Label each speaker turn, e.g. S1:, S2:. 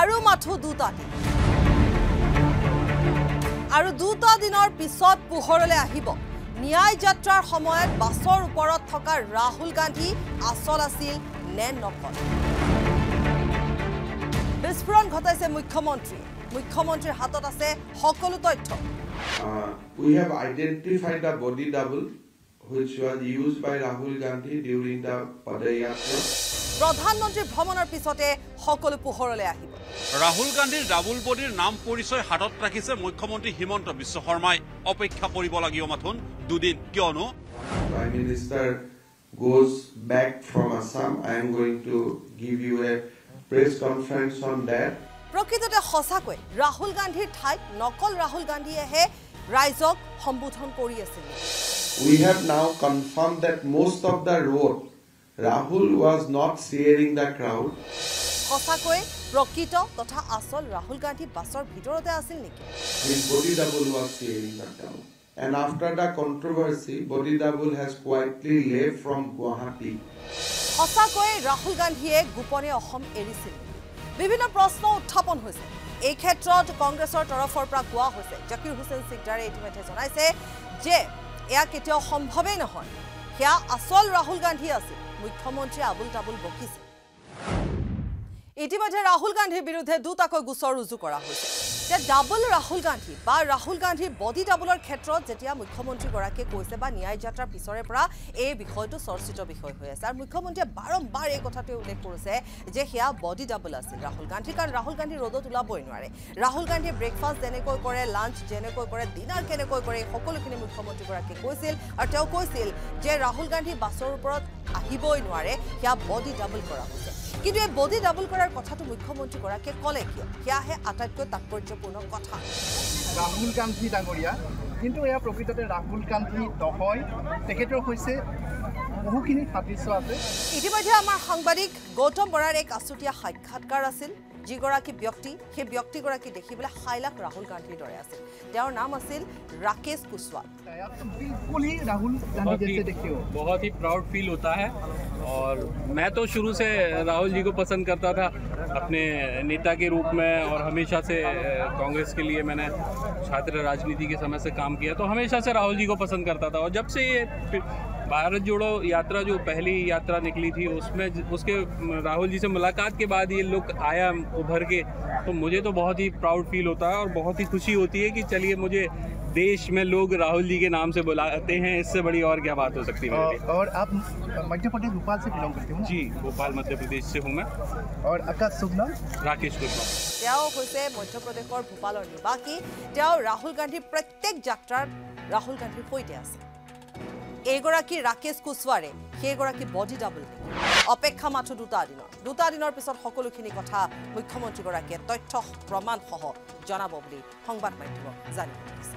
S1: আৰু মাথো দুটা দিন। আৰু দুটা দিনৰ পিছত পোহৰলৈ আহিব। ন্যায় যাত্ৰাৰ সময়ত বাছৰ ওপৰত থকা ৰাহুল গান্ধী আচল আছিল নে নকল? বিস্ফোৰণ ঘটাইছে মুখ্যমন্ত্ৰীয়ে মুখ্যমন্ত্ৰীৰ হাতত আছে সকলো তথ্য. প্ৰধানমন্ত্ৰী ভ্ৰমণৰ পিছতে সকলো পোহৰলৈ আহিব
S2: ৰাহুল গান্ধীৰ ডাবুল বডিৰ নাম পৰিচয় হাতত ৰাখিছে মুখ্যমন্ত্ৰী হিমন্ত বিশ্ব শৰ্মাই অপেক্ষা কৰিব লাগিব মাথোন দুদিন কিয়নো
S3: Prime Minister goes back from Assam. I am going to give you a press conference on that.
S1: প্ৰকৃততে সঁচাকৈ ৰাহুল গান্ধীৰ ঠাইত নকল ৰাহুল গান্ধীয়েহে ৰাইজক সম্বোধন কৰি আছিল
S3: We have now confirmed that most of the road, Rahul was not sharing the crowd.
S1: সঁচাকৈ প্ৰকৃত তথা আচল ৰাহুল গান্ধী বাছৰ ভিতৰতে আছিল নেকি.
S3: And after the controversy, body double has quietly left from Guwahati.
S1: সঁচাকৈ ৰাহুল গান্ধীয়ে গোপনে অসম এৰিছিল? বিভিন্ন প্ৰশ্ন উত্থাপন হৈছে এই ক্ষেত্ৰত কংগ্ৰেছৰ তৰফৰ পৰা কোৱা হৈছে জাকিৰ হুছেইন চিকদাৰে ইতিমধ্যে জনাইছে যে এয়া কেতিয়াও সম্ভৱেই নহয় সেয়া আচল ৰাহুল গান্ধী আছিল। মুখ্যমন্ত্ৰীয়ে আবুল তাবুল বকিছে। ইতিমধ্যে ৰাহুল গান্ধীৰ বিৰুদ্ধে দুটাকৈ গোচৰ ৰুজু কৰা হৈছে। যে ডাবল ৰাহুল গান্ধী বা ৰাহুল গান্ধীৰ বডি ডাবলৰ ক্ষেত্ৰত যেতিয়া মুখ্যমন্ত্ৰীগৰাকীয়ে কৈছে বা ন্যায় যাত্ৰাৰ পিছৰে পৰা এই বিষয়টো চৰ্চিত বিষয় হৈ আছে। আৰু মুখ্যমন্ত্ৰীয়ে বাৰম্বাৰ এই কথাটোৱে উল্লেখ কৰিছে যে সেয়া বডি ডাবল আছিল। ৰাহুল গান্ধী কাৰণ ৰাহুল গান্ধী ৰ'দত ওলাবই নোৱাৰে। ৰাহুল গান্ধীয়ে ব্ৰেকফাষ্ট যেনেকৈ কৰে লাঞ্চ যেনেকৈ কৰে ডিনাৰ কেনেকৈ কৰে এই সকলোখিনি মুখ্যমন্ত্ৰীগৰাকীয়ে কৈছিল। আৰু তেওঁ কৈছিল যে ৰাহুল গান্ধী বাছৰ ওপৰত আহিবই নোৱাৰে সেয়া বডি ডাবল কৰা হৈছে। কিন্তু এই বডি ডাবল কৰাৰ কথাটো মুখ্যমন্ত্ৰীগৰাকীয়ে ক'লে কিয়? সেয়াহে আটাইতকৈ তাৎপৰ্যপূৰ্ণ কথা।
S4: ৰাহুল গান্ধী ডাঙৰীয়া। কিন্তু এয়া প্ৰকৃততে ৰাহুল গান্ধী নহয় তেখেতৰ হৈছে বহুখিনি সাদৃশ্য আছে
S1: ইতিমধ্যে আমাৰ সাংবাদিক গৌতম বৰাৰ এক আছুতীয়া সাক্ষাৎকাৰ আছিল। যিগৰাকী ব্যক্তি সেই ব্যক্তিগৰাকী দেখিবলৈ সাইলাখ ৰাহুল গান্ধীৰ দৰে আছিল তেওঁৰ নাম আছিল ৰাকেশ কুশৱাল
S4: এয়া बिल्कुल ही राहुल गांधी
S5: बहुत
S4: जैसे
S5: ही
S4: देखते हो
S5: बहुत ही प्राउड फील होता है और मैं तो शुरू से राहुल जी को पसंद करता था अपने नेता के रूप में और हमेशा से कांग्रेस के लिए मैंने छात्र राजनीति के समय से काम किया तो हमेशा से राहुल जी को पसंद करता था और जब से ये भारत जोड़ो यात्रा जो पहली यात्रा निकली थी उसमें उसके राहुल जी से मुलाकात के बाद ये लुक आया उभर के तो मुझे तो बहुत ही प्राउड फील होता है और बहुत ही खुशी होती है कि चलिए मुझे देश में लोग राहुल जी के नाम से बुलाते हैं इससे बड़ी और क्या बात हो सकती है मेरे लिए
S4: और, और आप मध्य प्रदेश भोपाल से बिलोंग करते हो ना?
S5: जी भोपाल मध्य प्रदेश से हूँ मैं
S4: और आपका शुभ नाम
S5: राकेश कुशवाहा
S1: তেওঁ হৈছে মধ্যপ্ৰদেশৰ ভূপালৰ নিবাসী তেওঁ ৰাহুল গান্ধীৰ প্ৰত্যেক যাত্ৰাত ৰাহুল গান্ধীৰ সৈতে আছে এইগৰাকী ৰাকেশ কুশৱাৰে সেইগৰাকী বডি ডাবল অপেক্ষা মাথো দুটা দিনৰ। দুটা দিনৰ পিছত সকলোখিনি কথা মুখ্যমন্ত্ৰীগৰাকীয়ে তথ্য প্ৰমাণসহ জনাব বুলি সংবাদ মাধ্যমক জানিব পাৰিছে